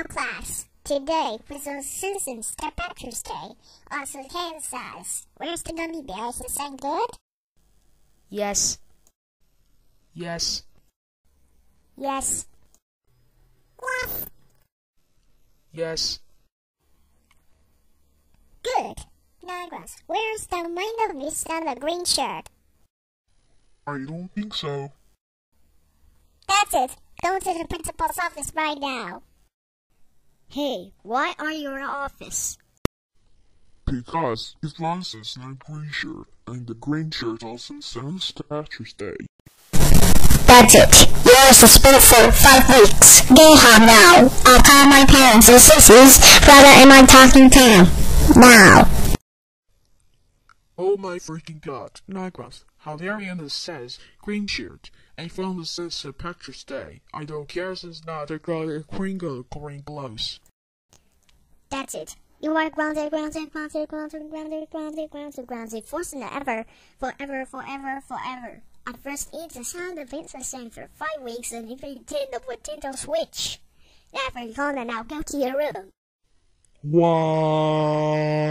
Now, class, today was on Simpsons St. Patrick's Day, also Kansas. Where's the gummy bears? Is that good? Yes. Yes. Yes. What? Yes. Good. Douglas, where's the man of this on the green shirt? I don't think so. That's it. Go to the principal's office right now. Hey, why are you in office? Because it runs as a green shirt, and the green shirt also sounds Patrick's Day. That's it. You're suspended for five weeks. Get home now. I'll call my parents and sisters. Brother, am I talking to him? Now. Oh my freaking god. Nightgrass, how Ariana says green shirt, and from the says St. Patrick's Day. I don't care since got a crinkle green gloves. That's it. You are grounded, grounded, grounded, grounded, grounded, grounded, grounded, grounded, for ever, forever, forever, forever. At first, it's a sound of instant for five weeks, and if you did the Nintendo Switch. Never gonna now go to your room. Wow.